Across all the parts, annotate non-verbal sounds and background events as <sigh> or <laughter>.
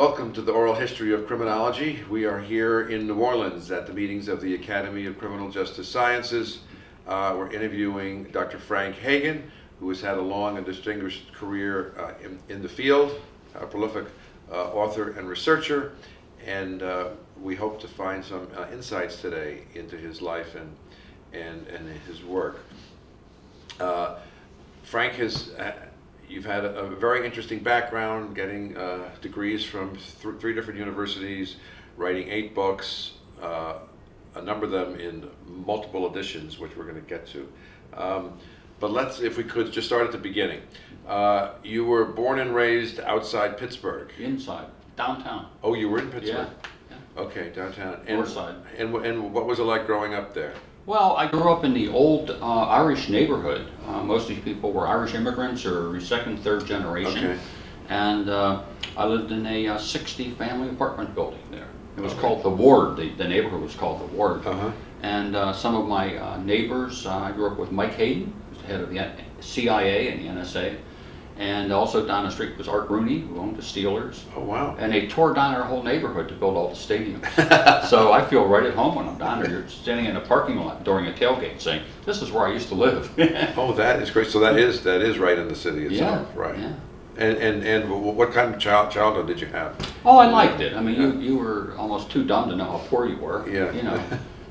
Welcome to the Oral History of Criminology. We are here in New Orleans at the meetings of the Academy of Criminal Justice Sciences. Uh, we're interviewing Dr. Frank Hagan, who has had a long and distinguished career uh, in, in, the field, a prolific uh, author and researcher, and uh, we hope to find some uh, insights today into his life and, and, and his work. Uh, Frank has you've had a, a, very interesting background, getting uh, degrees from th three different universities, writing eight books, uh, a number of them in multiple editions, which we're going to get to. Um, but let's, if we could, just start at the beginning. Uh, you were born and raised outside Pittsburgh. Inside, downtown. Oh, you were in Pittsburgh? Yeah. yeah. Okay, downtown. And, North side. And, and what was it like growing up there? Well, I grew up in the old uh, Irish neighborhood. Uh, most of these people were Irish immigrants or second, third generation. Okay. And uh, I lived in a uh, 60 family apartment building there. It was okay. called the Ward. The, the, neighborhood was called the Ward. -huh. And uh, some of my uh, neighbors, I grew up with Mike Hayden, who's the head of the CIA and the NSA. And also down the street was Art Rooney, who owned the Steelers. Oh, wow. And they tore down our whole neighborhood to build all the stadiums. <laughs> so I feel right at home when I'm down there. You're standing in a parking lot during a tailgate saying, this is where I used to live. <laughs> oh, that is great. So that is that is right in the city itself, yeah, right? Yeah. And, and, and what kind of child, childhood did you have? Oh, I liked it. I mean, yeah. you, you were almost too dumb to know how poor you were. Yeah. You know,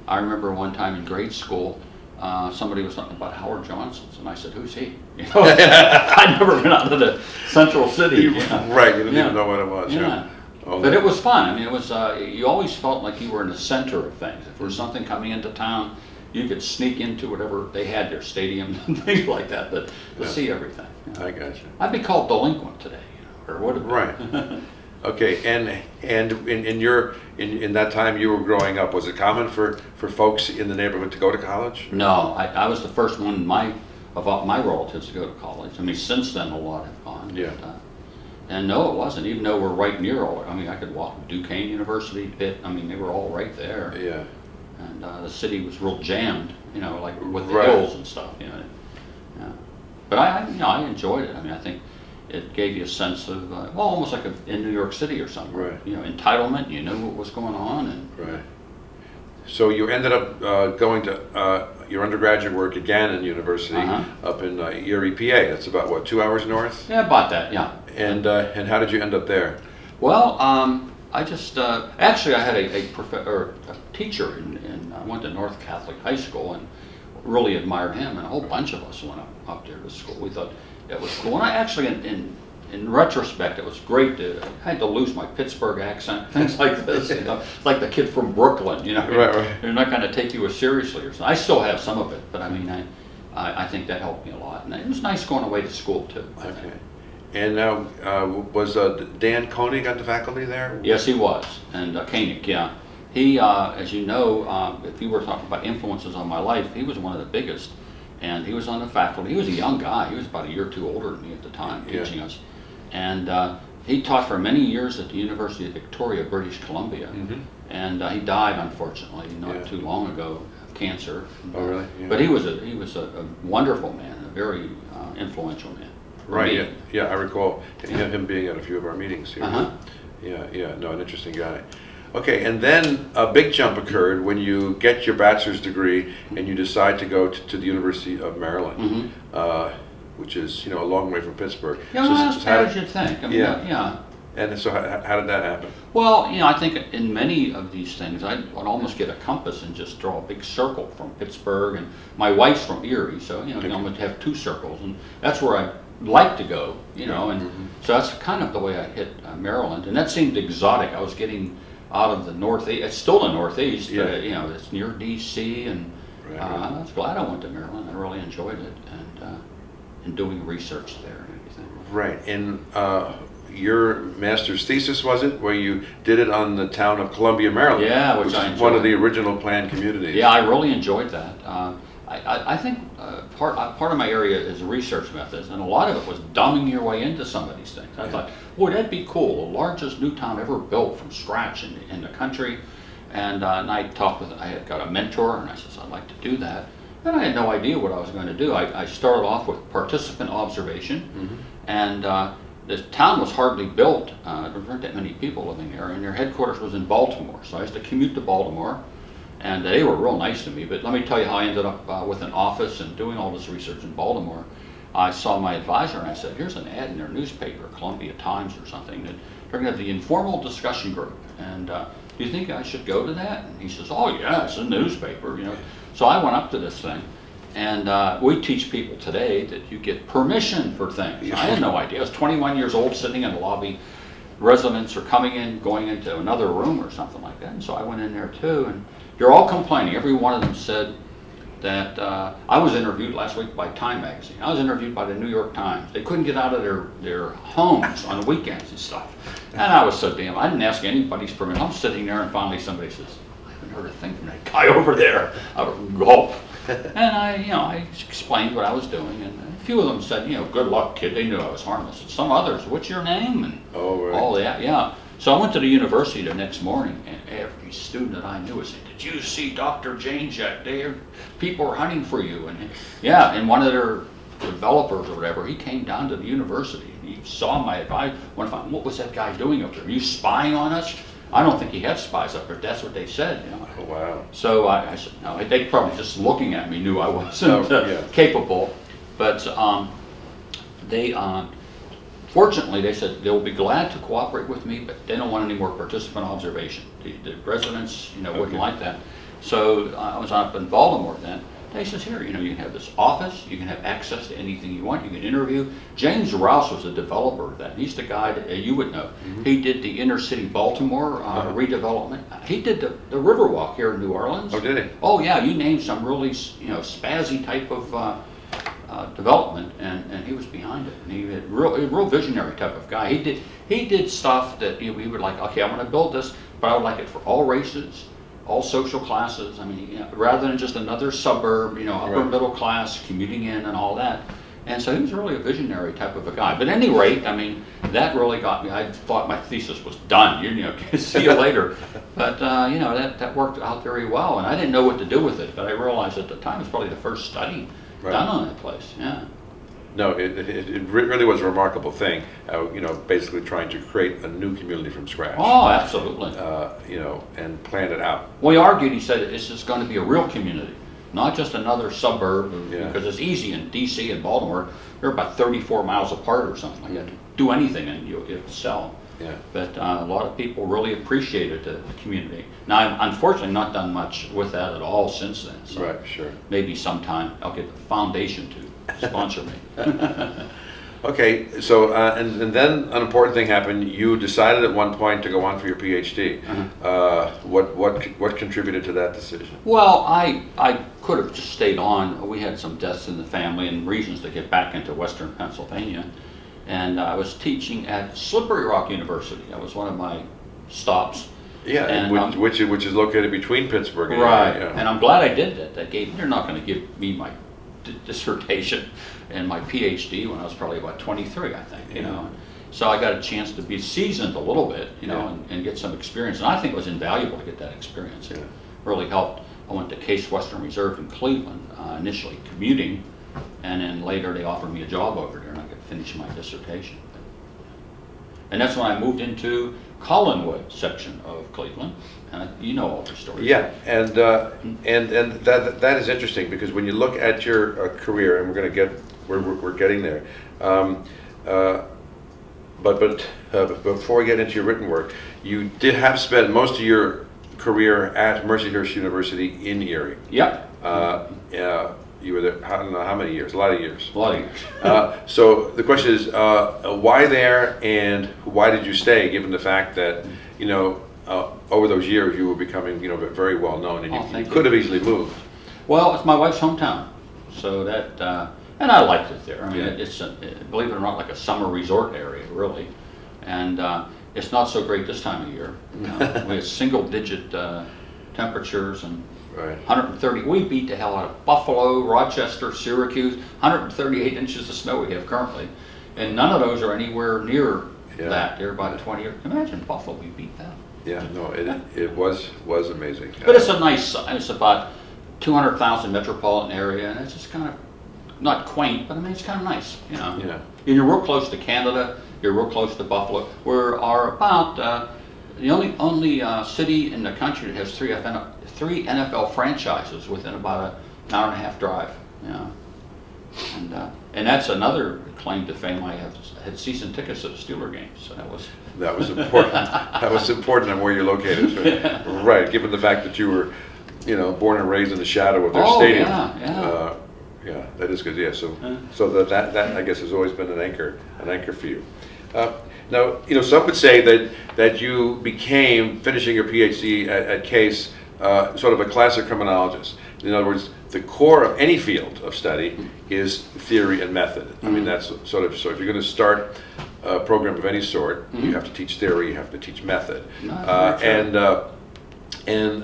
I remember one time in grade school, uh, somebody was talking about Howard Johnson's, and I said, "Who's he?" <laughs> You know, <laughs> I'd never been out of the central city. You know? Right, you didn't yeah. even know what it was. Yeah, yeah. Oh, but it was fun. I mean, it was. Uh, you always felt like you were in the center of things. If there was something coming into town, you could sneak into whatever they had their stadium <laughs> and things like that, but to yeah. see everything. You know? I got you. I'd be called delinquent today, you know, or would have Right. Okay, and and in, in your in, in that time you were growing up, was it common for, for folks in the neighborhood to go to college? No, I, I was the first one my of all my relatives to go to college. I mean, since then a lot have gone. Yeah. But, uh, and no, it wasn't. Even though we're right near all, I mean, I could walk to Duquesne University, Pitt. I mean, they were all right there. Yeah. And uh, the city was real jammed, you know, like with the right. hills and stuff. You know. Yeah. But I, I, you know, I enjoyed it. I mean, I think it gave you a sense of, uh, well, almost like a, in New York City or something. Right. You know, entitlement. You knew what was going on, and right. So you ended up uh, going to uh, your undergraduate work at Gannon University -huh. up in uh, Erie, PA. That's about what two hours north. Yeah, about that. Yeah. And uh, and how did you end up there? Well, um, I just uh, actually I had a, a, or a teacher in, in I went to North Catholic High School and really admired him, and a whole bunch of us went up, up there to school. We thought it was cool. And I actually, in, in, in retrospect, it was great to, I had to lose my Pittsburgh accent, <laughs> things like this, you know, like the kid from Brooklyn, you know, right, right. they're not going to take you as seriously or something. I still have some of it, but I mean, I, I, I, think that helped me a lot. And it was nice going away to school too. Okay. And now, uh, was uh, Dan Koenig on the faculty there? Yes, he was. And uh, Koenig, yeah. He, uh, as you know, uh, if you were talking about influences on my life, he was one of the biggest and he was on the faculty. He was a young guy. He was about a year or two older than me at the time, yeah. teaching us. And uh, he taught for many years at the University of Victoria, British Columbia. Mm -hmm. And uh, he died, unfortunately, not yeah. too long ago, of cancer. Oh, really? Yeah. But he was a he was a, a wonderful man, a very uh, influential man. Right. Yeah. Yeah. I recall him being at a few of our meetings here. Uh -huh. Yeah. Yeah. No, an interesting guy. Okay, and then a big jump occurred when you get your bachelor's degree and you decide to go to, to the University of Maryland, mm -hmm. uh, which is you know a long way from Pittsburgh. Yeah, so, well, so as you think. I mean, yeah, yeah. And so, how, how, did that happen? Well, you know, I think in many of these things, I would almost get a compass and just draw a big circle from Pittsburgh. And my wife's from Erie, so you know, okay. I'm going to have two circles, and that's where I like to go. You know, and mm -hmm. so that's kind of the way I hit uh, Maryland, and that seemed exotic. I was getting out of the northeast. It's still the northeast, yeah. but you know it's near D.C. and right, uh, I was glad I went to Maryland. I really enjoyed it and uh, and doing research there and everything. Right, and uh, your master's thesis was it, where you did it on the town of Columbia, Maryland? Yeah, which, which I is one of the original planned communities. Yeah, I really enjoyed that. Uh, I, I, think uh, part, uh, part of my area is research methods, and a lot of it was dumbing your way into some of these things. I yeah. thought, boy, that'd be cool, the largest new town ever built from scratch in, in the country. And, uh, and I talked with, I had got a mentor, and I said, I'd like to do that. And I had no idea what I was going to do. I, I started off with participant observation, mm -hmm. and uh, the town was hardly built. Uh, there weren't that many people living there, and their headquarters was in Baltimore. So I used to commute to Baltimore, and they were real nice to me. But let me tell you how I ended up uh, with an office and doing all this research in Baltimore. I saw my advisor and I said, "Here's an ad in their newspaper, Columbia Times or something, that they're going to have the informal discussion group, and uh, do you think I should go to that?" And he says, "Oh yeah, it's a newspaper, you know." So I went up to this thing. And uh, we teach people today that you get permission for things. I had no idea. I was 21 years old, sitting in the lobby. Residents are coming in, going into another room or something like that. And so I went in there too. And you're all complaining. Every one of them said that uh, I was interviewed last week by Time Magazine. I was interviewed by the New York Times. They couldn't get out of their, their homes on the weekends and stuff. And I was so damn, I didn't ask anybody's permission. I'm sitting there and finally somebody says, I haven't heard a thing from that guy <laughs> over there. I would gulp. And I, you know, I explained what I was doing, and a few of them said, you know, good luck, kid. They knew I was harmless. And some others, what's your name? And Oh, right. all that, yeah. So I went to the university the next morning, and every student that I knew was saying, "Did you see Dr. Jane Jack? They people are hunting for you." And yeah, and one of their developers or whatever, he came down to the university. and He saw my advice. What if I, what was that guy doing up there? Are you spying on us? I don't think he had spies up there. That's what they said. You know. Oh, wow. So I, I said, no, they probably just looking at me knew I wasn't Oh, uh, yeah. capable. But um, they, um, fortunately, they said they'll be glad to cooperate with me, but they don't want any more participant observation. The, the residents, you know, wouldn't like that. So I was up in Baltimore then. They says, here, you know, you can have this office, you can have access to anything you want, you can interview. James Rouse was a developer of that. He's the guy that uh, you would know. He did the inner city Baltimore uh, Mm-hmm. Uh-huh. redevelopment. He did the, the Riverwalk here in New Orleans. Oh, did he? Oh yeah, you named some really you know spazzy type of uh, development, and, and he was behind it. And he had real a real visionary type of guy. He did he did stuff that you know, we were like, okay, I'm going to build this, but I would like it for all races, all social classes. I mean, you know, rather than just another suburb, you know, upper Right. middle class commuting in and all that. And so he was really a visionary type of a guy. But at any rate, I mean, that really got me. I thought my thesis was done. You know, <laughs> see you later. But uh, you know, that, that worked out very well, and I didn't know what to do with it. But I realized at the time it was probably the first study Right. done on that place. Yeah. No, it, it, it really was a remarkable thing, uh, you know, basically trying to create a new community from scratch. Oh, absolutely. Uh, you know, and plan it out. Well, he argued. He said this is going to be a real community, not just another suburb. Yeah. Because it's easy in D.C. and Baltimore. They're about 34 miles apart or something like that. To do anything and you it would sell. Yeah. But uh, a lot of people really appreciated the, the community. Now, I've unfortunately not done much with that at all since then. So Right, sure. maybe sometime I'll get the foundation to sponsor me. <laughs> Okay, so, uh, and, and then an important thing happened. You decided at one point to go on for your PhD. Uh-huh. Uh, what, what, what contributed to that decision? Well, I, I could have just stayed on. We had some deaths in the family and reasons to get back into western Pennsylvania. And I was teaching at Slippery Rock University. That was one of my stops. Yeah, And, which, um, which, which is located between Pittsburgh and. Right, yeah. and I'm glad I did that. That gave, they're not gonna give me my dissertation <laughs> and my PhD when I was probably about 23, I think, you know. So I got a chance to be seasoned a little bit, you know, Yeah. and, and get some experience. And I think it was invaluable to get that experience. It really helped. I went to Case Western Reserve in Cleveland, uh, initially commuting, and then later they offered me a job over finish my dissertation. And that's when I moved into Collinwood section of Cleveland, you know all the stories. Yeah, and, uh, and, and that, that is interesting, because when you look at your uh, career, and we're gonna get, we're, we're we're getting there. um, uh, But, but, uh, before we get into your written work, you did have spent most of your career at Mercyhurst University in Erie. Yep, Uh, yeah, you were there, I don't know how many years, a lot of years. a lot of years. Uh, So the question is, uh, why there and why did you stay, given the fact that, you know, uh, over those years, you were becoming, you know, very well-known and Oh, you- you you. could have easily moved. Well, it's my wife's hometown, so that, uh, and I liked it there. I mean, Yeah. it's, a- believe it or not, like a summer resort area, really. And uh, it's not so great this time of year. you <laughs> know. We have single-digit uh, temperatures and Right. 130, we beat the hell out of Buffalo, Rochester, Syracuse, 138 inches of snow we have currently. And none of those are anywhere near Yeah. that. They're about 20, or- imagine Buffalo, we beat them. Yeah, no, it, it was, was amazing. But it's a nice, it's about 200,000 metropolitan area, and it's just kind of not quaint, but I mean, it's kind of nice, you know. Yeah. And you're real close to Canada, you're real close to Buffalo. We are about uh, the only, only uh, city in the country that has three FN, three NFL franchises within about an hour and a half drive, know. And, uh, and that's another claim to fame. I have had season tickets to the Steeler games, so that was, <laughs> That was important. that was important on where you're located. <laughs> Right, given the fact that you were, you know, born and raised in the shadow of their Oh, stadium. yeah, yeah. Uh, yeah, that is good. Yeah, so so that, that that I guess has always been an anchor, an anchor for you. Uh, now, you know, some would say that that you became finishing your PhD at, at Case uh, sort of a classic criminologist. In other words, the core of any field of study is theory and method. I mean, Mhm. that's sort of so. If you're going to start a program of any sort, you Mhm. have to teach theory, you have to teach method, No, uh, true. and uh, and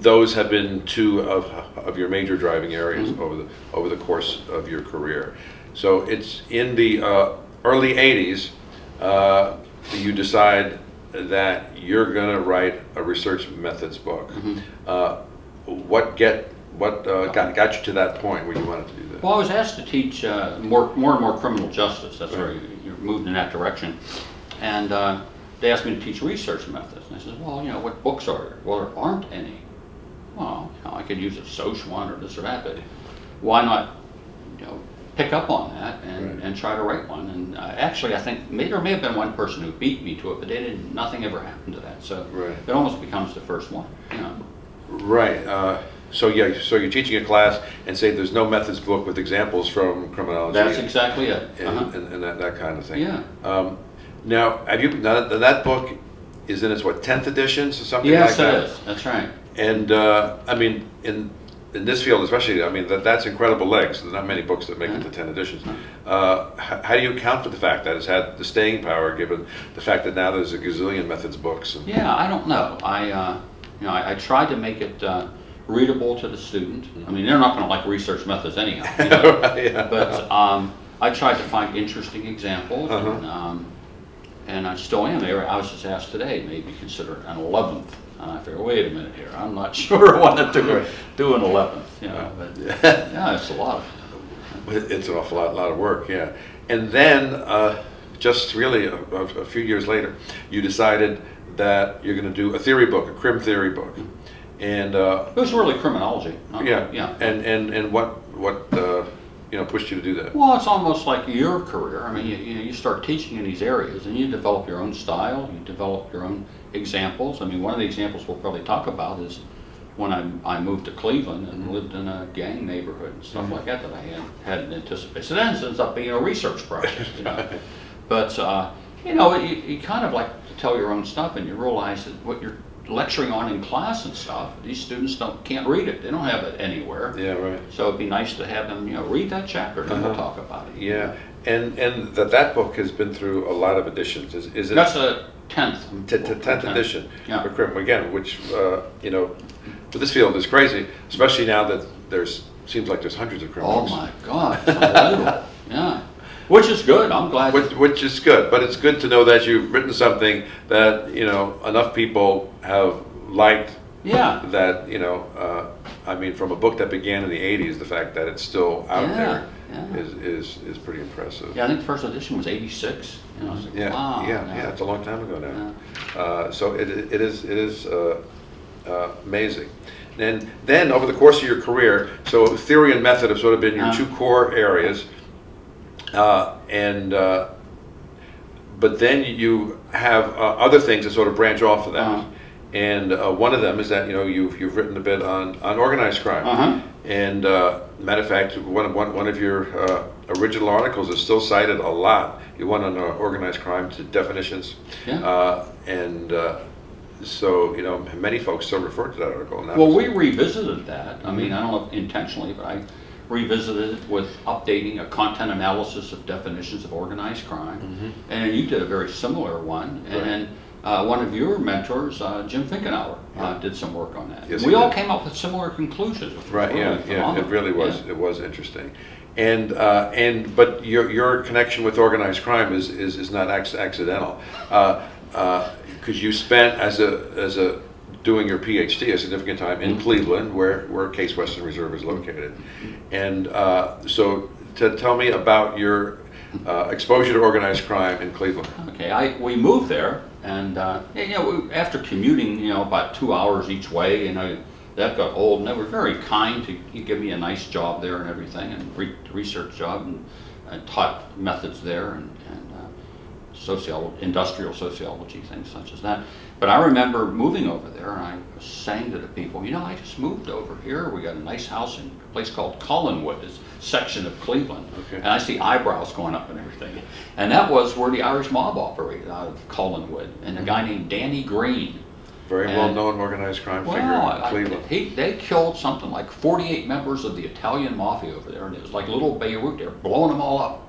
those have been two of of your major driving areas Mhm. over the over the course of your career. So it's in the uh, early '80s uh, you decide that you're going to write a research methods book. Mhm. Uh, what get what uh, got got you to that point where you wanted to do that? Well, I was asked to teach uh, more, more and more criminal justice. That's where you, you moved in that direction. And uh, they asked me to teach research methods. And I said, well, you know, what books are there? Well, there aren't any. Well, you know, I could use a social one or this or that, but why not, you know, pick up on that and, Right. and try to write one? And uh, actually, I think may, there may have been one person who beat me to it, but they didn't. Nothing ever happened to that. So Right. it almost becomes the first one. You know. Right. Uh, so yeah, so you're teaching a class and say there's no methods book with examples from criminology. That's exactly it. and, Uh-huh. and, and that, that kind of thing. Yeah. Um, now, have you now that, that book is in its what tenth edition or something Yes, like it that? is. That's right. And uh, I mean, in in this field especially, I mean that that's incredible legs. There's not many books that make it to ten editions. Uh, how do you account for the fact that it's had the staying power, given the fact that now there's a gazillion methods books? And, Yeah, I don't know. I, uh, you know, I, I tried to make it uh, readable to the student. I mean, they're not going to like research methods anyhow. You know? <laughs> yeah. but um, I tried to find interesting examples, Uh-huh. and, um, and I still am. There, I was just asked today, maybe consider an eleventh. And I figure, wait a minute here, I'm not <laughs> sure I want to do, an eleventh. You know, but yeah, it's a lot. It- It's an awful lot, lot of work, yeah. And then, uh, just really a, a, few years later, you decided that you're going to do a theory book, a crim theory book, and uh, It was really criminology. yeah, yeah. And and and what what uh, you know pushed you to do that? Well, it's almost like your career. I mean, you, you, know, you start teaching in these areas and you develop your own style, you develop your own examples. I mean, one of the examples we'll probably talk about is when I, I moved to Cleveland and lived in a gang neighborhood and stuff like that that I had, hadn't anticipated. So that ends up being a research project, you know. <laughs> But, uh, you know, you, you kind of like to tell your own stuff and you realize that what you're lecturing on in class and stuff, these students don't, can't read it. They don't have it anywhere. Yeah, right. So it'd be nice to have them, you know, read that chapter and we'll Uh-huh. talk about it. Yeah, and and that that book has been through a lot of editions. Is is it That's a tenth. tenth edition Yeah. again? Which uh, you know, for this field is crazy, especially now that there's seems like there's hundreds of crim Oh my God. <laughs> Yeah, which is good. I'm glad. Which, which is good, but it's good to know that you've written something that you know enough people have liked. Yeah. That you know, uh, I mean, from a book that began in the '80s, the fact that it's still out Yeah, there yeah. is is is pretty impressive. Yeah, I think the first edition was '86. You know, I was like, Yeah, wow. yeah, yeah. It's a long time ago now. Uh, so it, it is it is uh, uh, amazing. And then over the course of your career, so theory and method have sort of been your Uh. two core areas, uh, and uh, but then you have uh, other things that sort of branch off of that. Uh-huh. And uh, one of them is that you know you've you've written a bit on, on organized crime. Uh-huh. And uh, matter of fact, one of one, one of your uh, original articles is still cited a lot. You went on uh, organized crime to definitions, Yeah. uh, and uh, so you know many folks still refer to that article. And that Well, we revisited that. I mean, I don't know if intentionally, but I revisited it with updating a content analysis of definitions of organized crime. And you did a very similar one. Mm-hmm. Right. Uh, one of your mentors, uh, Jim Finckenauer, Yeah. uh, did some work on that. Yes, we all did. came up with similar conclusions. Right. really Yeah. Yeah. It really was. Yeah. It was interesting. And uh, and but your your connection with organized crime is is, is not ac- accidental, because you spent as a as a doing your PhD a significant time in Mhm. Cleveland, where where Case Western Reserve is located, and uh, so to tell me about your uh, exposure to organized crime in Cleveland. Okay, I, we moved there, and, uh, you know, after commuting, you know, about two hours each way, you know, that got old, and they were very kind to give me a nice job there and everything, and re- research job, and I taught methods there, and, and uh, sociolo industrial sociology, things such as that. But I remember moving over there, and I was saying to the people, you know, I just moved over here, we got a nice house in place called Collinwood, this section of Cleveland. Okay. And I see eyebrows going up and everything. And that was where the Irish mob operated, out of Collinwood, and a guy mm-hmm. named Danny Greene. Very And- well-known organized crime figure Well, in I- Cleveland. he, they killed something like 48 members of the Italian mafia over there, and it was like little Beirut, they were blowing them all up.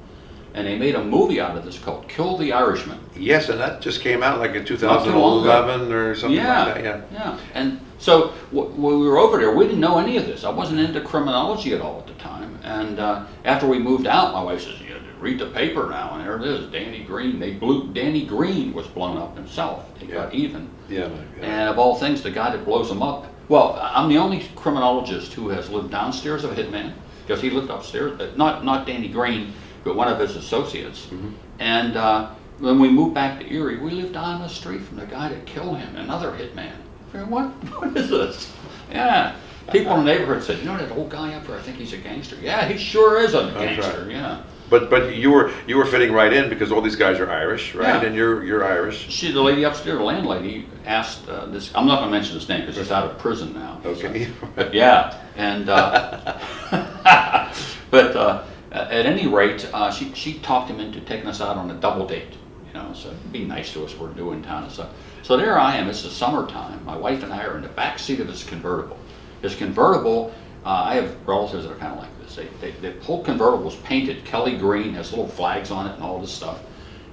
And they made a movie out of this called Kill the Irishman. Yes, and that just came out like in Not too long ago. 2011 or something yeah, like that, yeah. yeah. And so when we were over there, we didn't know any of this. I wasn't into criminology at all at the time. And uh, after we moved out, my wife says, "You read the paper now." And there it is, Danny Greene. They blew. Danny Greene was blown up himself. They got even. Yeah, yeah. And of all things, the guy that blows him up. Well, I'm the only criminologist who has lived downstairs of a hitman because he lived upstairs. Not not Danny Greene, but one of his associates. And uh, when we moved back to Erie, we lived down the street from the guy that killed him, another hitman. What? What is this? Yeah. People in the neighborhood said, you know that old guy up there? I think he's a gangster. Yeah, he sure is a right. gangster. Yeah. But but you were you were fitting right in because all these guys are Irish, right? Yeah. And you're you're Irish. She, the lady upstairs, the landlady, asked uh, this. I'm not going to mention his name because he's out of prison now. Okay. But <laughs> yeah, and uh, <laughs> but uh, at any rate, uh, she she talked him into taking us out on a double date. You know, so be nice to us. We're new in town and stuff. So there I am. It's the summertime. My wife and I are in the back seat of his convertible. His convertible. Uh, I have relatives that are kind of like this. They, they, the whole convertible's painted Kelly green, has little flags on it and all this stuff.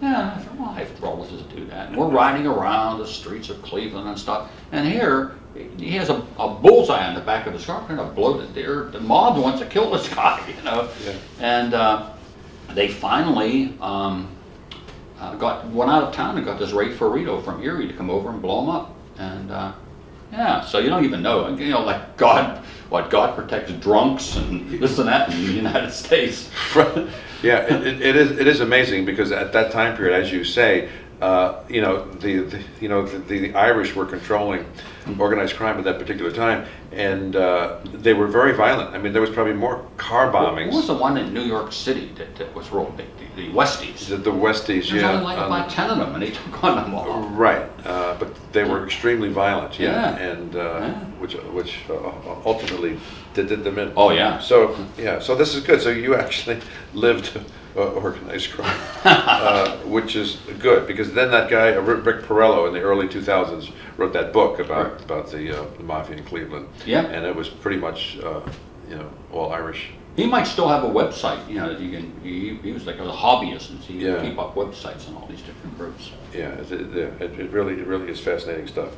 Yeah, I thought, well, I have relatives that do that. And we're riding around the streets of Cleveland and stuff. And here, he has a, a bullseye on the back of his car, kind of bloated there. The mob wants to kill this <laughs> guy, you know. Yeah. And uh, they finally um, uh, got went out of town and got this Ray Ferritto from Erie to come over and blow him up. And uh, yeah, so you don't even know, you know, like God, what God protects drunks and this and that in the United <laughs> States. yeah, it, it, it is it is amazing because at that time period, as you say, uh, you know the, the you know the, the Irish were controlling organized crime at that particular time, and uh, they were very violent. I mean, there was probably more car bombings. What was the one in New York City that, that was real big? The, the Westies. The, the Westies, There's yeah. only like um, about ten of them, and they took on them all. Right, uh, but they were extremely violent, yeah, Yeah. and uh, Yeah. which which uh, ultimately did, did them in. Oh yeah. So yeah, so this is good. So you actually <laughs> lived uh, organized crime, uh, which is good because then that guy uh, Rick Porrello in the early 2000s wrote that book about Right. about the, uh, the mafia in Cleveland. Yeah. and it was pretty much uh, you know all Irish. He might still have a website, you know, that you can. He, he was like a hobbyist, and he Yeah. keep up websites on all these different groups. Yeah, it, it, really, it really is fascinating stuff.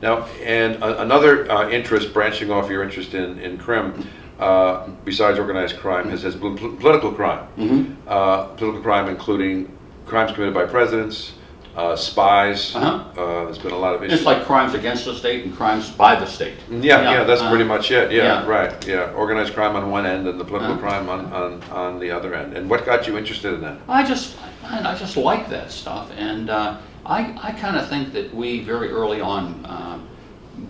Now, and a- another uh, interest, branching off your interest in, in crim, uh, besides organized crime, has, has pol- political crime. Mm-hmm. Uh, political crime including crimes committed by presidents, uh, spies. Uh-huh. Uh, there's been a lot of issues. It's like crimes against the state and crimes by the state. yeah, yeah, that's uh, pretty much it. Yeah, yeah. right. Yeah, organized crime on one end and the political Uh-huh. crime on, on, on the other end. And what got you interested in that? I just, I just like that stuff, and uh, I, I kind of think that we very early on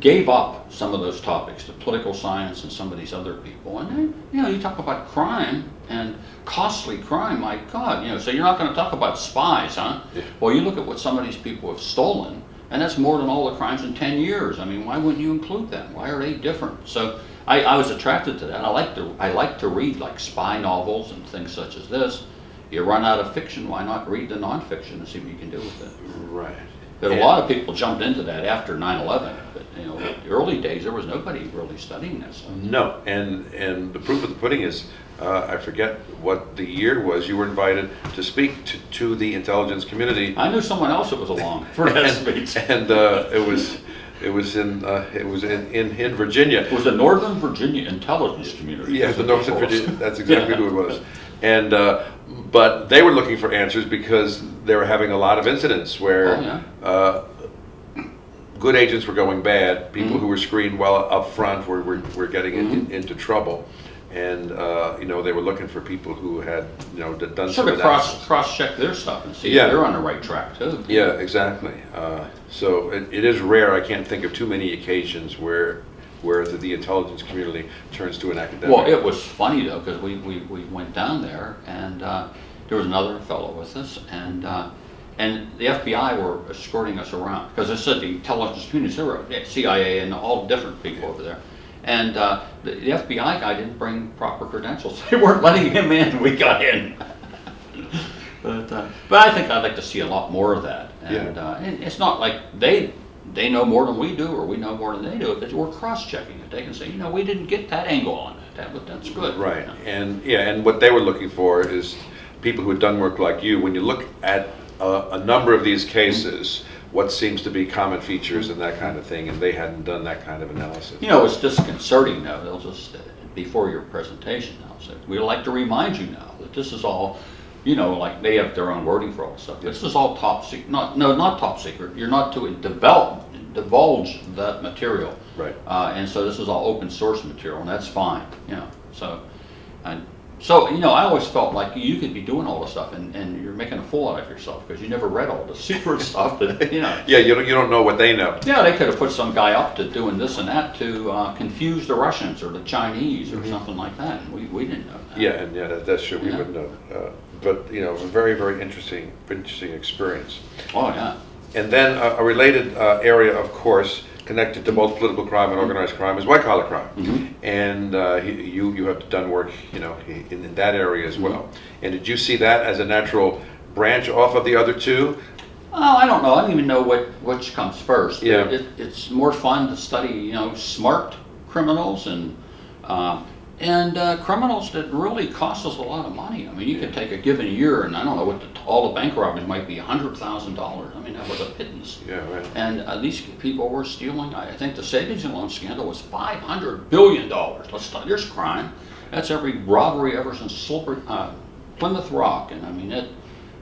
gave up some of those topics, the political science and some of these other people. And then, you know, you talk about crime and costly crime. My God, you know, so you're not going to talk about spies, huh? Yeah. Well, you look at what some of these people have stolen, and that's more than all the crimes in 10 years. I mean, why wouldn't you include them? Why are they different? So I, I was attracted to that. I like to I like to read like spy novels and things such as this. You run out of fiction, why not read the nonfiction and see what you can do with it? Right. But a lot of people jumped into that after 9/11. But you know, the early days there was nobody really studying that stuff. No, and and the proof of the pudding is, uh, I forget what the year was. You were invited to speak to, to the intelligence community, I knew someone else that was along <laughs> for that speech. and uh, it was it was in uh, it was in, in in Virginia. It was the Northern Virginia Intelligence Community. Yeah, the Northern. Virginia. That's exactly Yeah. who it was. And uh, but they were looking for answers because they were having a lot of incidents where Oh, yeah. Good agents were going bad. People Mhm. who were screened well up front were were, were getting in, Mhm. into trouble. and, uh, you know, they were looking for people who had, you know, d- done Sort of cross, cross-check their stuff and see Yeah. if they're on the right track too. Yeah, exactly. Uh, So it, it is rare, I can't think of too many occasions where, where the, the intelligence community turns to an academic. Well, it was funny though, because we, we, we went down there and uh, there was another fellow with us and, uh, and the FBI were escorting us around. Because I said the intelligence community, were CIA and all different people over there. And uh, the, the FBI guy didn't bring proper credentials. <laughs> They weren't letting him in, we got in. <laughs> But, uh, but I think I'd like to see a lot more of that. And, Yeah. uh, and it's not like they, they know more than we do, or we know more than they do, but we're cross-checking it. They can say, you know, we didn't get that angle on it, that, but that's good. Right, and, yeah, and what they were looking for is people who had done work like you. When you look at a, a number of these cases, what seems to be common features and that kind of thing, and they hadn't done that kind of analysis. You know, it's disconcerting though, they'll just, uh, before your presentation, they'll say, we'd like to remind you now that this is all, you know, like, they have their own wording for all this stuff. This is all top secret, not, no, not top secret, you're not to develop, divulge that material. Right. Uh, and so this is all open source material, and that's fine, you know, so, and, so, you know, I always felt like you could be doing all this stuff and, and you're making a fool out of yourself because you never read all the secret <laughs> stuff that, you know. Yeah, you don't, you don't know what they know. Yeah, they could have put some guy up to doing this and that to uh, confuse the Russians or the Chinese or something like that. And we, we didn't know that. Yeah, and yeah, that- that's true, we Yeah. wouldn't know. Uh, But, you know, a very, very interesting, interesting experience. Oh, yeah. And then a, a related uh, area, of course, connected to both political crime and organized crime is white collar crime. Mhm. And uh, you you have done work, you know, in, in that area as well. Mm-hmm. And did you see that as a natural branch off of the other two? Well, I don't know. I don't even know what, which comes first. Yeah. It, it's more fun to study, you know, smart criminals and uh, and uh, criminals that really cost us a lot of money. I mean, you could take a given year, and I don't know what the, all the bank robberies might be, hundred thousand dollars. I mean, that was a pittance. Yeah, right. And uh, these people were stealing, I think the savings and loan scandal was five hundred billion dollars. Let's, start- there's crime. That's every robbery ever since Slippery, uh, Plymouth Rock, and I mean, it,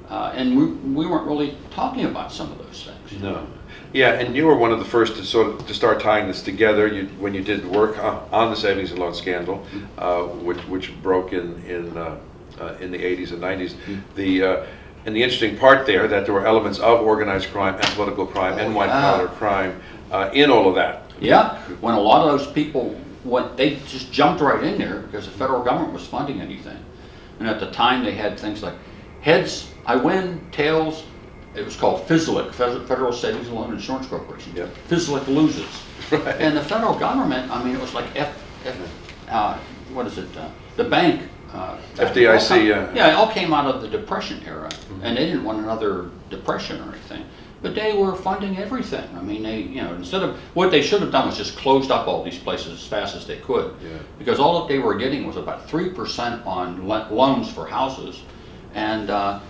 uh, and we, we weren't really talking about some of those things. No. Yeah, and you were one of the first to sort of, to start tying this together, you, when you did work on, the savings and loan scandal, uh, which, which broke in, in, uh, uh, in the eighties and nineties. The, uh, and the interesting part there, that there were elements of organized crime and political crime and Oh, white yeah. collar crime, uh, in all of that. Yeah, when a lot of those people went, they just jumped right in there because the federal government was funding anything. And at the time, they had things like heads, I win, tails, it was called FSLIC, Federal Savings and Loan Insurance Corporation. Yep. FSLIC loses. Right. And the federal government, I mean, it was like F, F, uh, what is it, uh, the bank. uh, FDIC, all yeah. Yeah, it all came out of the Depression era, and they didn't want another depression or anything. But they were funding everything. I mean, they, you know, instead of, what they should have done was just closed up all these places as fast as they could. Yeah. Because all that they were getting was about three percent on loans for houses, and, uh,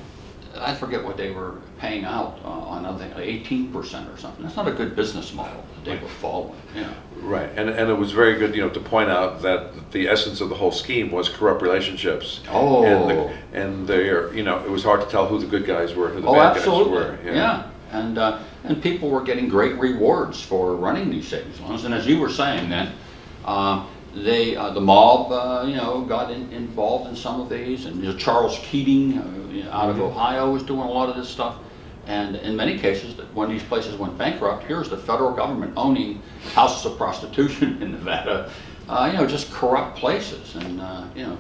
I forget what they were paying out uh, on other, things, eighteen percent or something. That's not a good business model that they were following, know. Right, and, and it was very good, you know, to point out that the essence of the whole scheme was corrupt relationships. Oh. And, the- and they're, you know, it was hard to tell who the good guys were, who the Oh, bad guys absolutely, were. yeah. And, uh, and people were getting great rewards for running these savings loans. And as you were saying then, um, they, uh, the mob, uh, you know, got in- involved in some of these. And you know, Charles Keating uh, out of Mm-hmm. Ohio was doing a lot of this stuff. And in many cases, when these places went bankrupt, here's the federal government owning houses of prostitution <laughs> in Nevada. Uh, you know, just corrupt places and, uh, you know,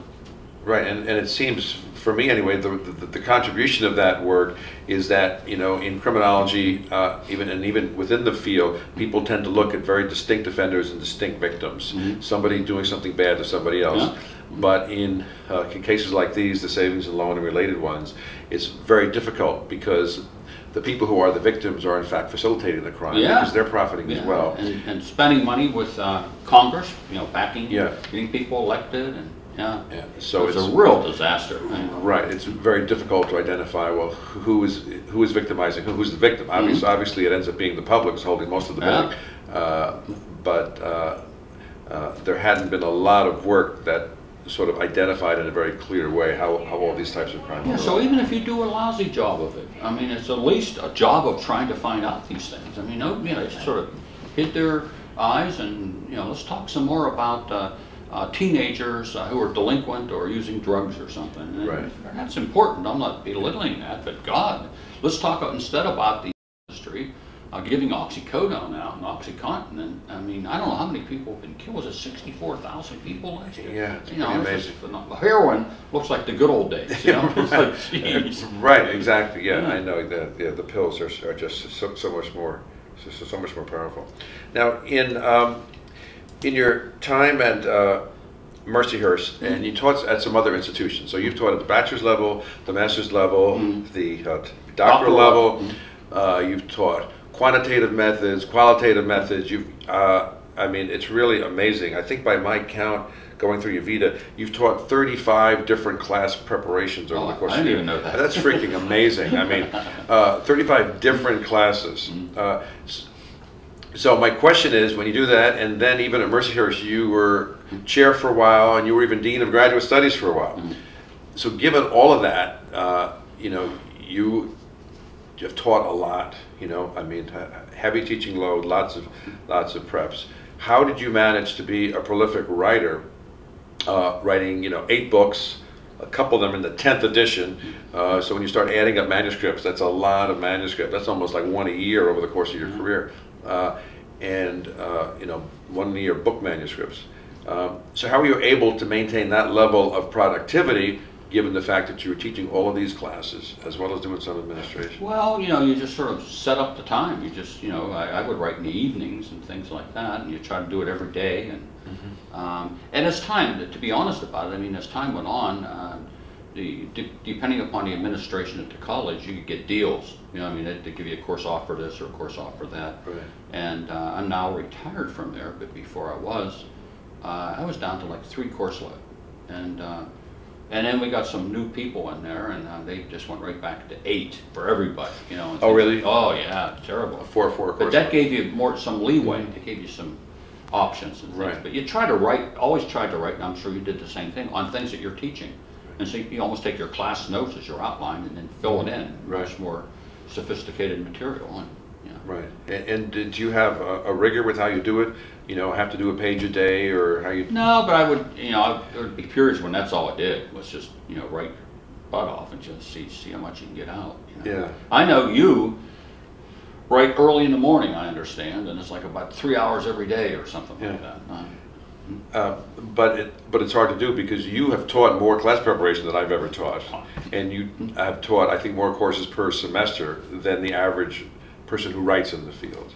Right, and, and it seems, for me anyway, the, the, the contribution of that work is that, you know, in criminology, uh, even, and even within the field, people tend to look at very distinct offenders and distinct victims. Somebody doing something bad to somebody else. Yeah. But in uh, cases like these, the savings and loan and related ones, it's very difficult because the people who are the victims are in fact facilitating the crime Yeah. because they're profiting as well. And, and spending money with uh, Congress, you know, backing, Yeah. getting people elected, and yeah. Yeah, So it's it's a real disaster. Right, it's very difficult to identify, well, who is, who is victimizing, who- who's the victim? Obviously, obviously, it ends up being the public who's holding most of the Yeah. bag. Uh, But uh, uh, there hadn't been a lot of work that sort of identified in a very clear way how, how all these types of crimes Yeah, so even if you do a lousy job of it, I mean, it's at least a job of trying to find out these things. I mean, no, you know, sort of hit their eyes and, you know, let's talk some more about uh, teenagers uh, who are delinquent or using drugs or something. And Right. That's important. I'm not belittling that, but God, let's talk instead about the industry. Uh, giving oxycodone out and OxyContin, and I mean, I don't know how many people have been killed. Was it 64,000 people last year? Yeah, it's You know, amazing. Heroin looks like the good old days, you know? <laughs> Like. Right, exactly, yeah, Yeah. I know that, yeah, the pills are, are just so, so much more, so, so- so much more powerful. Now, in, um, in your time at, uh, Mercyhurst, and you taught at some other institutions, so you've taught at the bachelor's level, the master's level, Mhm. the uh, doctoral level, level, uh, you've taught quantitative methods, qualitative methods, you've, uh, I mean, it's really amazing. I think by my count, going through your Vita, you've taught thirty-five different class preparations over Oh, the course I didn't the even know that. That's freaking amazing. I mean, <laughs> uh, 35 different classes. Mm-hmm. So my question is, when you do that, and then even at Mercyhurst, you were chair for a while, and you were even dean of graduate studies for a while. Mm-hmm. So given all of that, uh, you know, you have taught a lot. You know, I mean, heavy teaching load, lots of lots of preps. How did you manage to be a prolific writer, uh, writing you know eight books, a couple of them in the tenth edition? Uh, so when you start adding up manuscripts, that's a lot of manuscript. That's almost like one a year over the course of your career, uh, and uh, you know one year book manuscripts. Um, so how were you able to maintain that level of productivity? Given the fact that you were teaching all of these classes as well as doing some administration. Well, you know, you just sort of set up the time. You just, you know, I, I would write in the evenings and things like that, and you try to do it every day. And um, and as time, to be honest about it, I mean, as time went on, uh, the de- depending upon the administration at the college, you could get deals. You know, I mean, they, they give you a course offer this or a course offer that. Right. And uh, I'm now retired from there, but before I was, uh, I was down to like three course load, and. Uh, and then we got some new people in there, and uh, they just went right back to eight for everybody, you know. Oh, really? Oh, yeah, terrible. A four four But that gave you more, some leeway, they gave you some options and things. Right. But you try to write, always try to write, and I'm sure you did the same thing, on things that you're teaching. And so you almost take your class notes as your outline and then fill it in, Right. much more sophisticated material, and, you know. Right. And, and did you have a, a rigor with how you do it? You know, have to do a page a day or how you? No, but I would, you know, I- there would be periods when that's all I did, was just, you know, write your butt off and just see, see how much you can get out, you know. Yeah. I know you write early in the morning, I understand, and it's like about three hours every day or something Yeah. like that. Uh, but it, but it's hard to do because you have taught more class preparation than I've ever taught, and you have taught I think more courses per semester than the average person who writes in the field.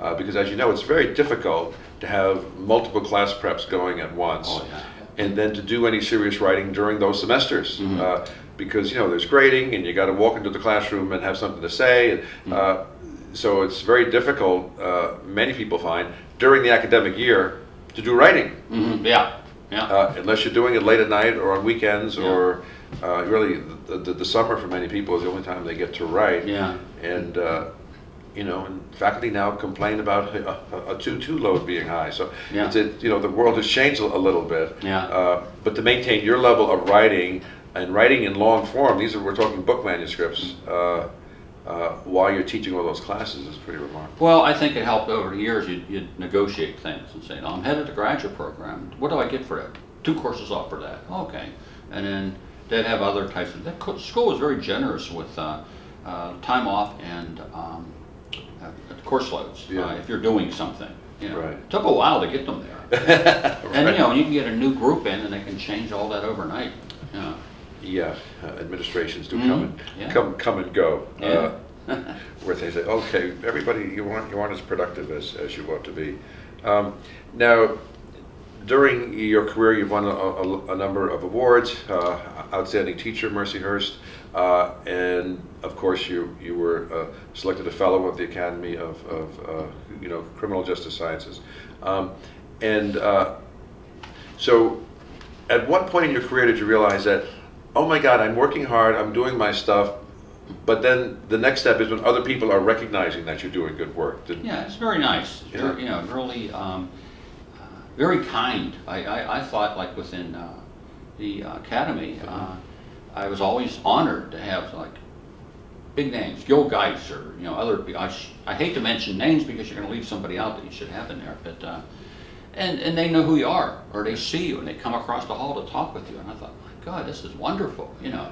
Uh, because as you know, it's very difficult to have multiple class preps going at once, Oh, yeah. and then to do any serious writing during those semesters. Uh, because you know there's grading, and you got to walk into the classroom and have something to say, and uh, so it's very difficult. Uh, many people find during the academic year to do writing mhm, Yeah, yeah. uh, unless you're doing it late at night or on weekends Yeah. or uh, really the, the, the summer for many people is the only time they get to write. Yeah. And uh, you know, and faculty now complain about a, a two-two load being high. So Yeah. it's it, you know the world has changed a, a little bit. Yeah. Uh, but to maintain your level of writing and writing in long form, these are we're talking book manuscripts. Uh, uh, while you're teaching all those classes is pretty remarkable. Well, I think it helped over the years. You'd, you'd negotiate things and say, I'm headed to graduate program. What do I get for that? Two courses off for that. Okay. And then they'd have other types of, that co- school was very generous with uh, uh, time off and um, uh, course loads Yeah. uh, if you're doing something. You know. Right. It took a while to get them there. <laughs> And you know, you can get a new group in and they can change all that overnight. You know. Yeah, uh, administrations do Mhm, come and yeah. come come and go. Yeah. Uh, <laughs> where they say, okay, everybody, you aren't you aren't as productive as, as you ought to be. Um, now, during your career, you've won a, a, a number of awards. Uh, outstanding teacher, Mercyhurst, uh, and of course, you you were uh, selected a fellow of the Academy of, of uh, you know Criminal Justice Sciences, um, and uh, so at what point in your career did you realize that, oh my God, I'm working hard, I'm doing my stuff, but then the next step is when other people are recognizing that you're doing good work? Did- Yeah, it's very nice. It's Yeah. very, you know, really, um, uh, very kind. I, I, I thought like within uh, the academy, uh, I was always honored to have like big names, Gil Geis or you know other. I, sh- I hate to mention names because you're going to leave somebody out that you should have in there, but. Uh, and, and they know who you are, or they see you, and they come across the hall to talk with you, and I thought, God, this is wonderful, you know?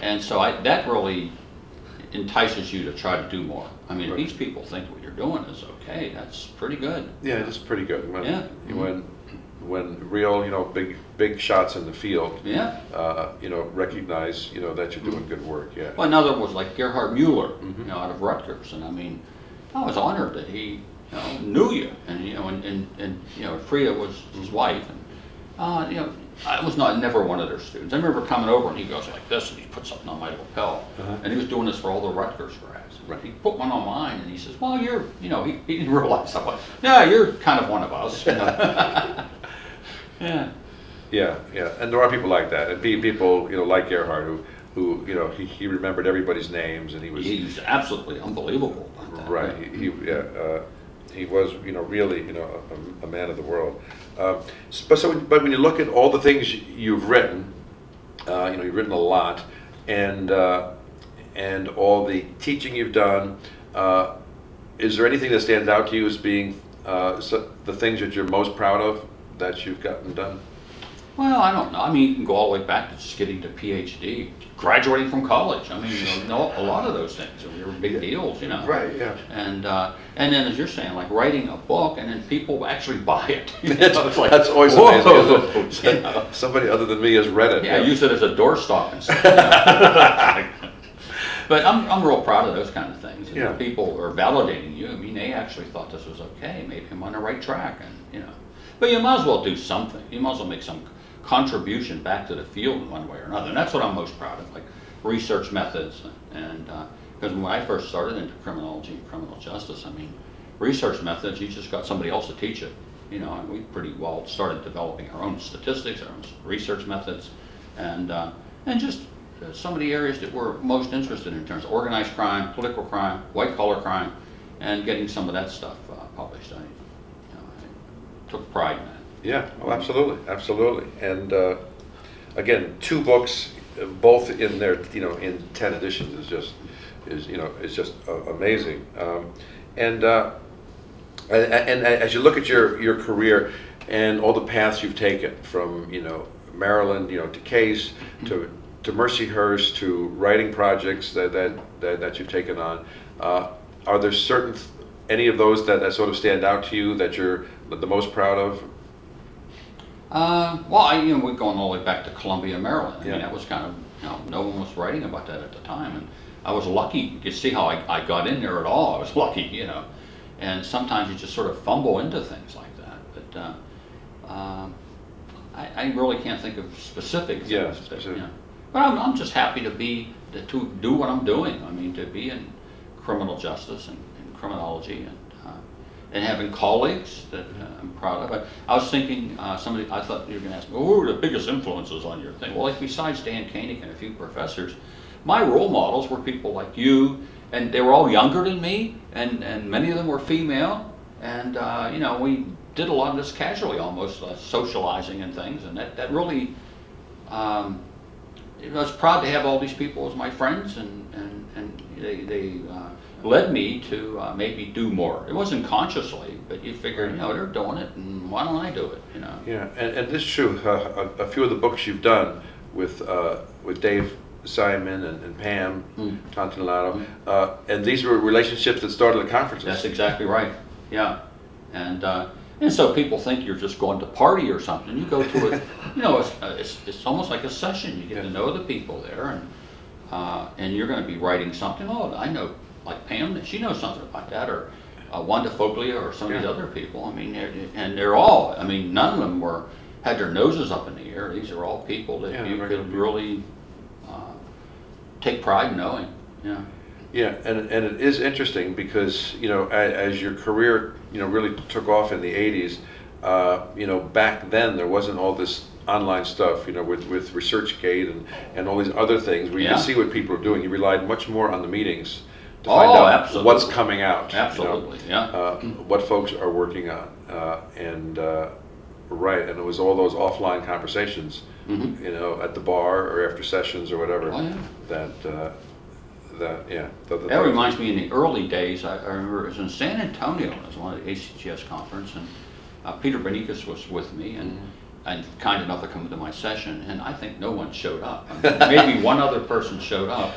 And so I, that really entices you to try to do more. I mean, Right. these people think what you're doing is okay, that's pretty good. Yeah, it's pretty good. When, Yeah. When, when real, you know, big, big shots in the field, Yeah. uh, you know, recognize, you know, that you're doing good work, yeah. Well, another was like Gerhard Mueller, Mhm. you know, out of Rutgers, and I mean, I was honored that he, you know, knew you, and you know, and, and, and you know, Freda was his wife, and uh, you know, I was not never one of their students. I remember coming over and he goes like this, and he put something on my lapel, Uh-huh. and he was doing this for all the Rutgers grads. Right. He put one on mine, and he says, "Well, you're, you know," he, he didn't <laughs> realize I was, "Yeah, you're kind of one of us." You <laughs> know? yeah. Yeah, yeah, and there are people like that, and pe- people, you know, like Gerhard, who, who, you know, he, he remembered everybody's names, and he was, He's absolutely unbelievable right, he, he, yeah, uh, he was, you know, really, you know, a, a man of the world. S- But so, but when you look at all the things you've written, uh, you know, you've written a lot, and, uh, and all the teaching you've done, uh, is there anything that stands out to you as being, uh, so, the things that you're most proud of that you've gotten done? Well, I don't know. I mean, you can go all the way back to just getting to PhD, graduating from college. I mean, you know, a lot of those things are big deals, you know. Right, yeah. And uh, and then as you're saying, like writing a book, and then people actually <laughs> buy it. <laughs> You know, it's like, that's always amazing. <laughs> you know. Somebody other than me has read it. Yeah, use it as a doorstop and stuff. you know. but I'm, I'm real proud of those kind of things. And Yeah. People are validating you. I mean, they actually thought this was okay. Maybe I'm on the right track, and you know. But you might as well do something. You might as well make some contribution back to the field in one way or another. And that's what I'm most proud of, like research methods. And because when I first started into criminology and criminal justice, I mean, research methods, you just got somebody else to teach it. You know, and we pretty well started developing our own statistics, our own research methods, and uh, and just uh, some of the areas that we're most interested in, in terms of organized crime, political crime, white collar crime, and getting some of that stuff uh, published. I, you know, I took pride in that. Yeah, oh, absolutely, absolutely. And uh, again, two books, both in their, you know, in ten editions is just, is, you know, is just uh, amazing. Um, And, uh, and, and as you look at your, your career and all the paths you've taken from, you know, Maryland, you know, to Case, to, to Mercyhurst, to writing projects that, that, that, that you've taken on, uh, are there certain, any of those that, that sort of stand out to you that you're the most proud of? Uh, well, I, you know, we're going all the way back to Columbia, Maryland. I Yeah. mean, that was kind of, you know, no one was writing about that at the time. And I was lucky. You could see how I, I got in there at all. I was <laughs> lucky, you know. And sometimes you just sort of fumble into things like that. But uh, um, I, I really can't think of specific things. Yeah, that, specific. you know. But I'm, I'm just happy to be, to, to do what I'm doing. I mean, to be in criminal justice and, and criminology and uh, and having colleagues that uh, I'm proud of. I, I was thinking, uh, somebody, I thought you were going to ask me, who are the biggest influences on your thing? Well, like besides Dan Koenig and a few professors, my role models were people like you, and they were all younger than me, and, and many of them were female, and uh, you know, we did a lot of this casually, almost uh, socializing and things, and that, that really. Um, I was proud to have all these people as my friends, and, and, and they, they uh, led me to uh, maybe do more. It wasn't consciously, but you figure, you know, they're doing it, and why don't I do it, you know? Yeah, and, and this is true. Uh, a, a few of the books you've done with uh, with Dave Simon and, and Pam Mm. Uh, and these were relationships that started at conferences. That's exactly right, yeah. And, uh, and so people think you're just going to party or something. You go to it, <laughs> you know, it's, uh, it's, it's almost like a session. You get Yeah. to know the people there, and, uh, and you're going to be writing something. Oh, I know, like Pam, she knows something about that, or uh, Wanda Foglia, or some of these other people. I mean, they're, and they're all. I mean, none of them were had their noses up in the air. These are all people that Yeah, you could people. really uh, take pride in knowing. Yeah. Yeah, and, and it is interesting because, you know, as, as your career, you know, really took off in the 80s, uh, you know, back then there wasn't all this online stuff, you know, with, with ResearchGate and, and all these other things where you Yeah. could see what people are doing. You relied much more on the meetings to Oh, find out absolutely. what's coming out. you know, Absolutely, yeah. uh, what folks are working on. Uh, and, uh, right, and it was all those offline conversations, Mhm. you know, at the bar or after sessions or whatever. Oh, yeah. That, uh, that, yeah. that- That reminds me, in the early days, I, I remember it was in San Antonio, it was one of the ACJS conference, and uh, Peter Benekos was with me and, and kind enough to come to my session, and I think no one showed up. I mean, Maybe one other person showed up,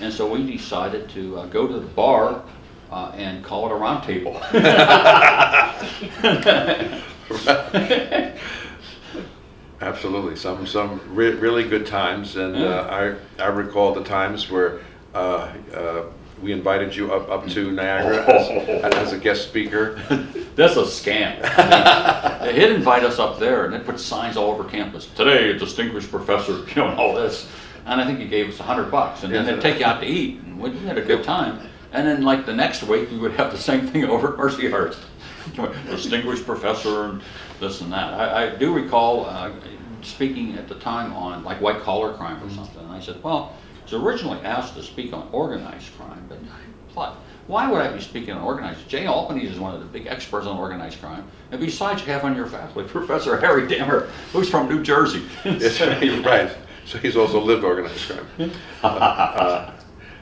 and so we decided to uh, go to the bar uh, and call it a roundtable. <laughs> Absolutely, some some re- really good times, and uh, I I recall the times where uh, uh, we invited you up up to Niagara as, as a guest speaker. <laughs> That's a scam. I mean, He'd invite us up there and they'd put signs all over campus. Today, a distinguished professor, <laughs> you know, all this. And I think he gave us a hundred bucks and then they'd take you out to eat and we had a good time. And then like the next week, we would have the same thing <laughs> over at Mercyhurst. <laughs> Distinguished professor and this and that. I, I do recall, uh, speaking at the time on like white collar crime or something. And I said, well, I was originally asked to speak on organized crime, but I thought, why would I be speaking on organized? Jay Albanese is one of the big experts on organized crime. And besides, you have on your faculty <laughs> Professor Harry Dammer, who's from New Jersey. Yes, right. So he's also lived organized crime. Uh, <laughs> uh,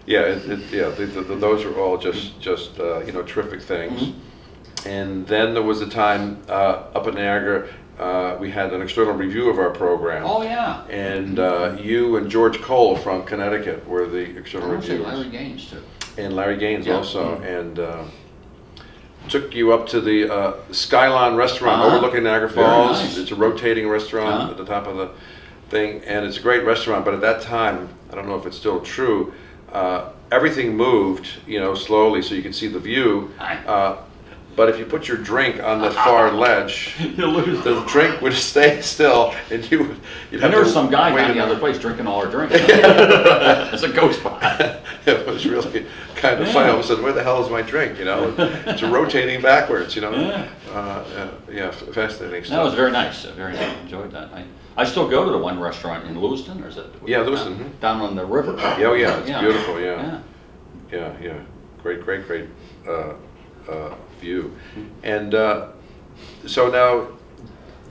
yeah, it, it, yeah. The, the, those are all just just uh, you know terrific things. And then there was a time uh, up in Niagara. Uh, we had an external review of our program. Oh, yeah. And uh, you and George Cole from Connecticut were the external reviewers. Larry Gaines, too. And Larry Gaines Yeah. also, and uh, took you up to the uh, Skylon restaurant Uh-huh. overlooking Niagara Falls. nice. It's a rotating restaurant Uh-huh. at the top of the thing, and it's a great restaurant. But at that time, I don't know if it's still true. Uh, everything moved, you know, slowly, so you could see the view. Uh, but if you put your drink on the far <laughs> ledge, lose the drink would <laughs> stay still, and you would. You'd And there was some guy down the other place drinking all our drinks. <laughs> It's a ghost spot. it was really kind of funny. All of a sudden, where the hell is my drink? You know, it's rotating backwards. You know, Yeah. uh, uh, yeah, fascinating stuff. That was very nice, very nice, enjoyed that. I, I still go to the one restaurant in Lewiston, or is it? Yeah, Lewiston, Down- mhm. Down on the river. oh yeah, it's beautiful. Yeah. Yeah. yeah, yeah, great, great, great uh, uh, view. And uh, so now,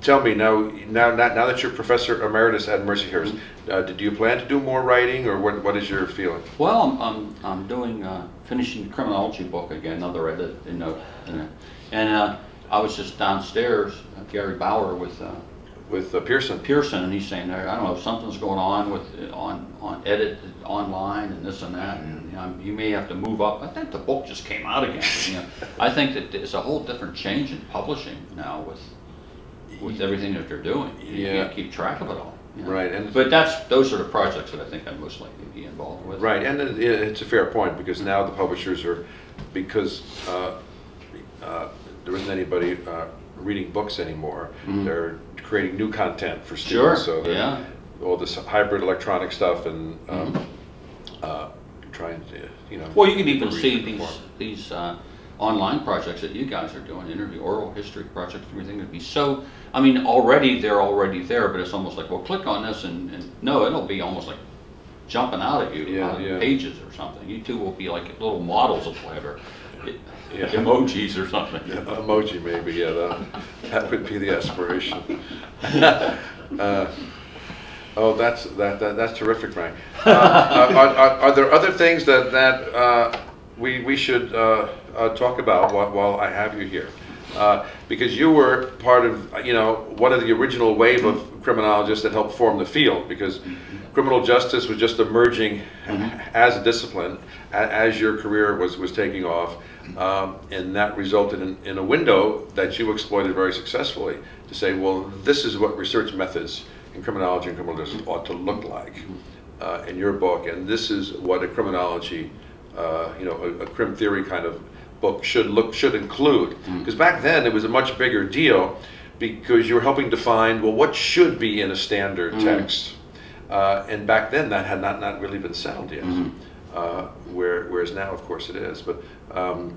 tell me now, now, now now that you're professor emeritus at Mercyhurst, uh, did you plan to do more writing, or what? What is your feeling? Well, I'm, I'm, I'm doing, uh, finishing the criminology book again, another edit, you know, and, uh, I was just downstairs, Gary Bauer with, uh, With uh, Pearson. Pearson, and he's saying, I don't know, something's going on with, on, on edit, online and this and that, and, you know, you may have to move up. I think the book just came out again, you know. <laughs> I think that it's a whole different change in publishing now with, with everything that they're doing. You Yeah. can't keep track of it all. you know. Right, and- But that's, those are the projects that I think I'm most likely to be involved with. Right, and it's a fair point, because now the publishers are, because uh, uh, there isn't anybody uh, reading books anymore, they're creating new content for Mm-hmm. Sure, students. So yeah. all this hybrid electronic stuff and um, uh, trying to, you know. Mm-hmm. Well, you can even see these, perform. these uh, online projects that you guys are doing, interview, oral history projects, everything would be so, I mean, already, they're already there, but it's almost like, well, click on this and, and, no, it'll be almost like jumping out at you Yeah, on yeah. pages or something. You two will be like little models of whatever, Yeah. emojis or something. Emoji maybe, yeah, that, that would be the aspiration. <laughs> Uh, Oh, that's, that, that- that's terrific, Frank. Uh, Are, are- are there other things that, that uh, we, we should uh, uh, talk about while, while I have you here? Uh, Because you were part of, you know, one of the original wave of criminologists that helped form the field, because criminal justice was just emerging as a discipline, a- as your career was, was taking off. Um, And that resulted in, in a window that you exploited very successfully to say, well, this is what research methods in criminology and criminal justice ought to look like uh, in your book, and this is what a criminology, uh, you know, a, a crim theory kind of book should look should include. Because back then it was a much bigger deal because you were helping define well what should be in a standard text, uh, and back then that had not not really been settled yet. Uh, where, whereas now, of course, it is. But um,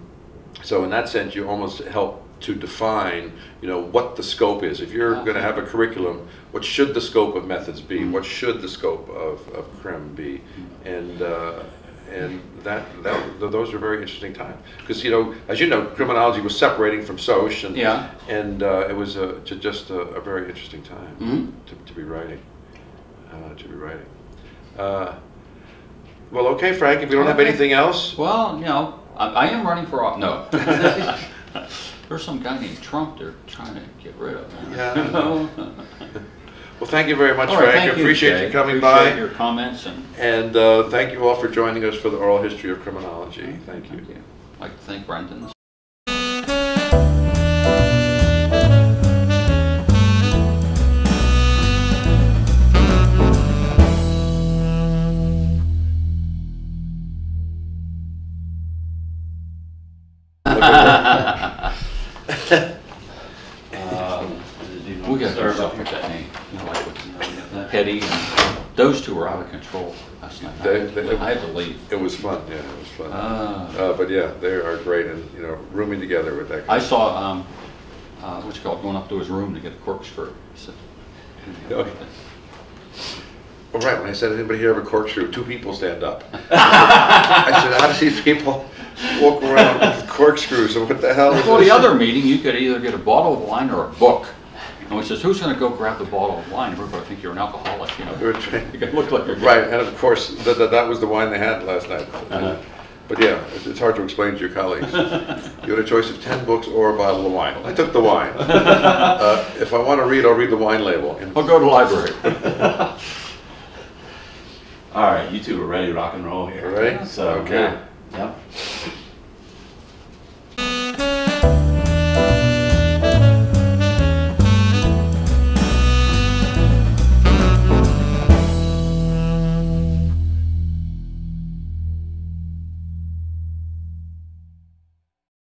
so in that sense, you almost help to define, you know, what the scope is. If you're going to have a curriculum, what should the scope of methods be? What should the scope of, of crim be? And uh, and that, that th- those are very interesting times because you know, as you know, criminology was separating from soc, and Yeah. and uh, it was a, just a, a very interesting time Mhm. to, to be writing, uh, to be writing. Uh, well, okay, Frank. If you don't have anything else, Well, you know, I, I am running for office. No. <laughs> There's some guy named Trump they're trying to get rid of. Yeah. <laughs> <laughs> Well, thank you very much, All right, Frank. thank Appreciate Jay. you coming Appreciate by. your comments and And uh, thank you all for joining us for the oral history of criminology. Thank you. thank you. I'd like to thank Brendan. <laughs> We got to do stuff with that name, you know, like with Petty and those two were out of control last night. I They- had they- I had to leave. It was fun, yeah, it was fun. Ah. Uh, But yeah, they are great and, you know, rooming together with that. I saw, um, uh, what's it called, going up to his room to get a corkscrew. He said, Okay. Oh, right, when I said, anybody here have a corkscrew, two people stand up. <laughs> I said, how do these people walk around with corkscrews, and what the hell is Well, the other meeting, you could either get a bottle of wine or a book. And he says, who's gonna go grab the bottle of wine? Everybody think you're an alcoholic, you know? <laughs> You look like you're. Right, and of course, that, that, that was the wine they had last night. Uh-huh. But yeah, it's, it's hard to explain to your colleagues. <laughs> You had a choice of ten books or a bottle of wine. I took the wine. <laughs> Uh, if I want to read, I'll read the wine label. And I'll go to the library. All right, you two are ready to rock and roll here. Ready? So, Okay. yeah. Yep.